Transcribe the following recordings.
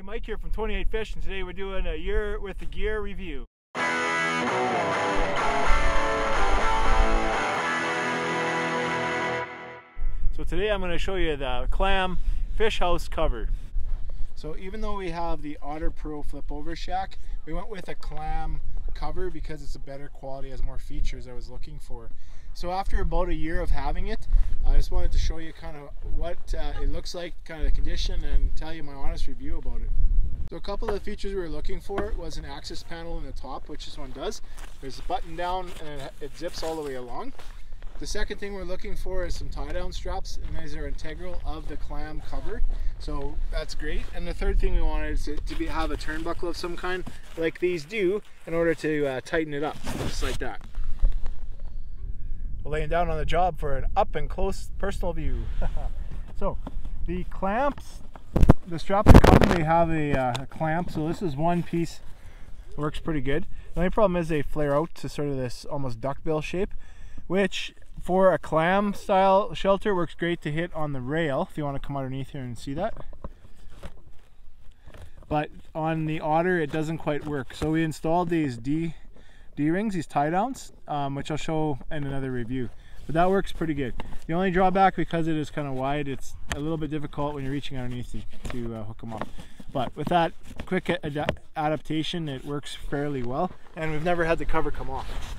Hey, Mike here from 28 Fish, and today we're doing a year with the gear review. So today I'm going to show you the clam fish house cover. So even though we have the Otter Pro flip over shack, we went with a clam cover because it's a better quality, has more features I was looking for. So after about a year of having it, I just wanted to show you kind of what uh, it looks like, kind of the condition, and tell you my honest review about it. So a couple of the features we were looking for was an access panel in the top, which this one does. There's a button down and it zips all the way along. The second thing we're looking for is some tie down straps and these are integral of the clam cover. So that's great. And the third thing we wanted is to, to be, have a turnbuckle of some kind like these do in order to uh, tighten it up, just like that. We're laying down on the job for an up and close personal view. so the clamps, the straps come, they have a, uh, a clamp. So this is one piece, works pretty good. The only problem is they flare out to sort of this almost duckbill shape, which for a clam style shelter works great to hit on the rail if you want to come underneath here and see that. But on the otter it doesn't quite work. So we installed these D D-rings these tie downs um, which I'll show in another review. But that works pretty good. The only drawback because it is kind of wide it's a little bit difficult when you're reaching underneath to, to uh, hook them up. But with that quick ad adaptation it works fairly well and we've never had the cover come off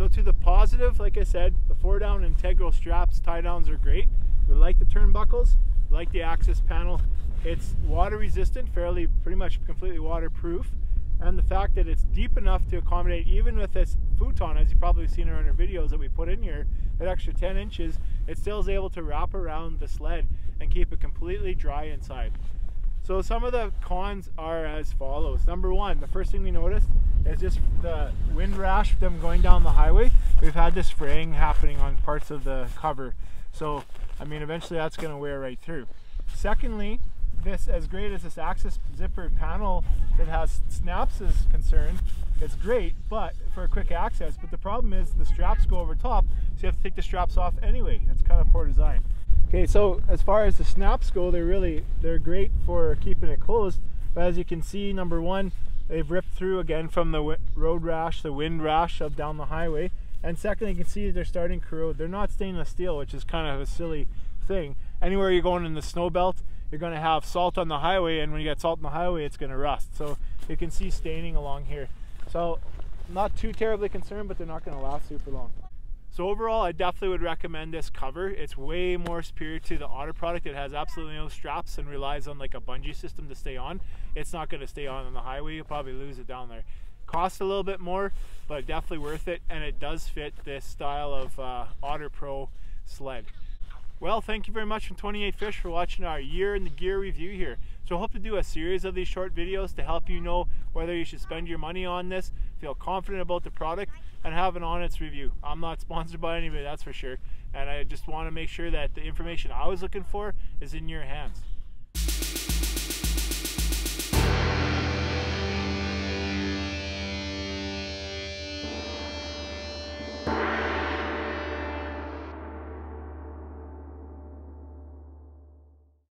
so to the positive, like I said, the four down integral straps, tie downs are great. We like the turnbuckles, like the access panel. It's water resistant, fairly pretty much completely waterproof. And the fact that it's deep enough to accommodate, even with this futon, as you've probably seen in our videos that we put in here, that extra 10 inches, it still is able to wrap around the sled and keep it completely dry inside. So some of the cons are as follows. Number one, the first thing we noticed is just the wind rash them going down the highway. We've had this fraying happening on parts of the cover. So, I mean, eventually that's gonna wear right through. Secondly, this, as great as this access zipper panel that has snaps is concerned, it's great, but for a quick access, but the problem is the straps go over top, so you have to take the straps off anyway. That's kind of poor design. Okay, so as far as the snaps go, they're really, they're great for keeping it closed. But as you can see, number one, they've ripped through again from the road rash, the wind rash of down the highway. And second, you can see they're starting to corrode. They're not stainless steel, which is kind of a silly thing. Anywhere you're going in the snow belt, you're going to have salt on the highway, and when you get salt on the highway, it's going to rust. So you can see staining along here. So not too terribly concerned, but they're not going to last super long. So overall, I definitely would recommend this cover. It's way more superior to the Otter product. It has absolutely no straps and relies on like a bungee system to stay on. It's not going to stay on on the highway. You'll probably lose it down there. Costs a little bit more, but definitely worth it. And it does fit this style of uh, Otter Pro sled. Well, thank you very much from 28 Fish for watching our year in the gear review here. So I hope to do a series of these short videos to help you know whether you should spend your money on this, feel confident about the product, and have an honest review. I'm not sponsored by anybody, that's for sure. And I just want to make sure that the information I was looking for is in your hands.